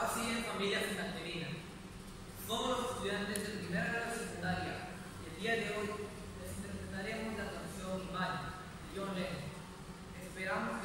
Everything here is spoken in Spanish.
Fue así en familia finasterina. Somos los estudiantes de primera grado secundaria y el día de hoy les interpretaremos la canción Imani de John Lennon. Esperamos